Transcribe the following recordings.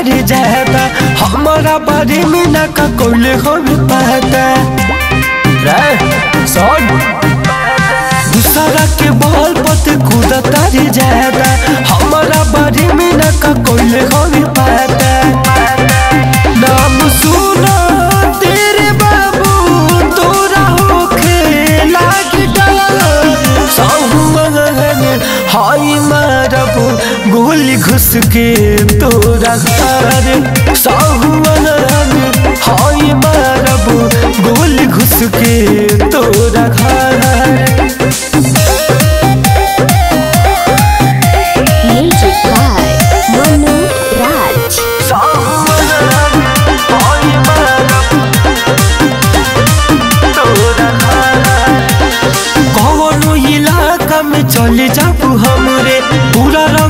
हार जाता, हमारा बारी में ना का कोले हो पाता दूसरा के बॉल पत कूदा तारी जाता, हमारा बारी में ना का कोले हो भी गोली घुस के तोरा घर हाय गोली घुस के तोरा घर चले जाबू हमरे पूरा रंग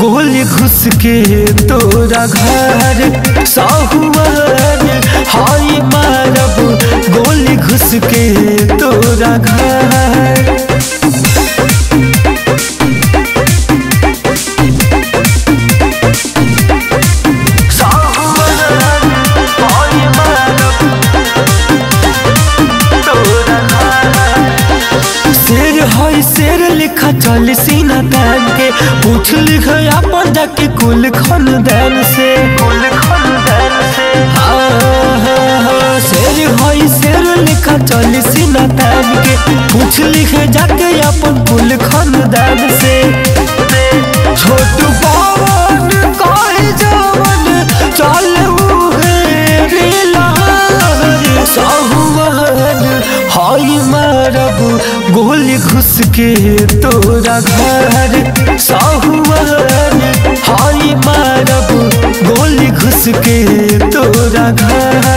गोली घुस के तोरा घर साहुआन हाय मारब, गोली घुस के तोरा घर। शेर लिखा चल सीना तान पूछ लिख अपन जाके कुल खानदान से कुल खानदान से। हाँ हाँ शेर होई शेर लिखा चली सीना के पूछ लिख जाके अपन कुल खानदान से। हाय मारब, गोली घुस के तोरा घर। साहुआन हाय मारब, गोली घुस के तोरा घर।